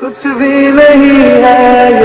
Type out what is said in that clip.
कुछ भी नहीं है।